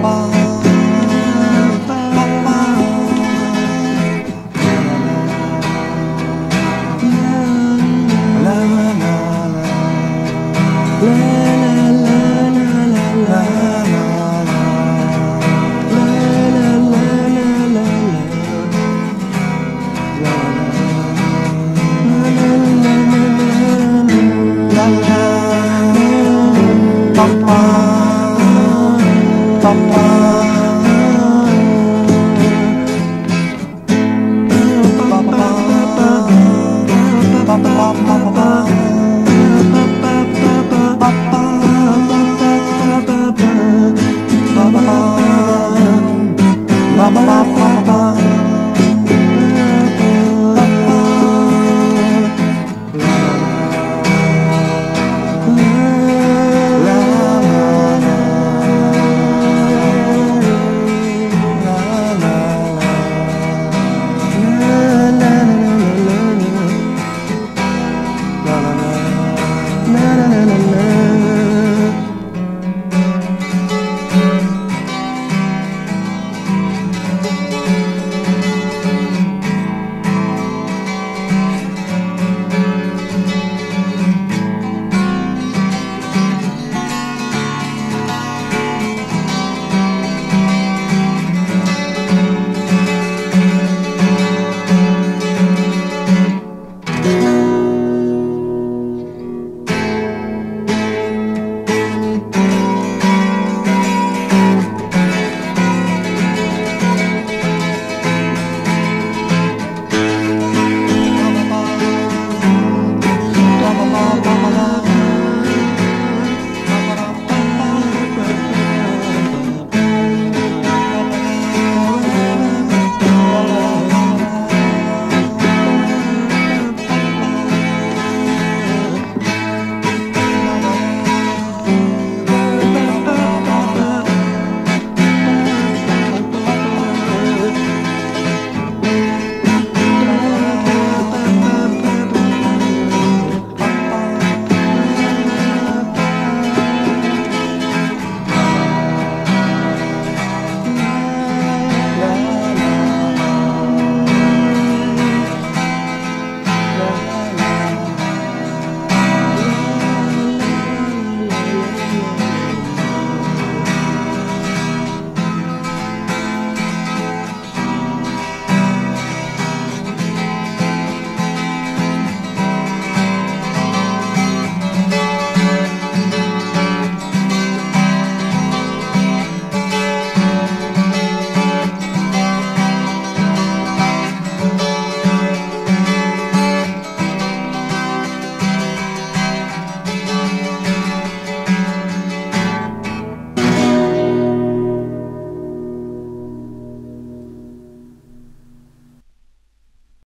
mom.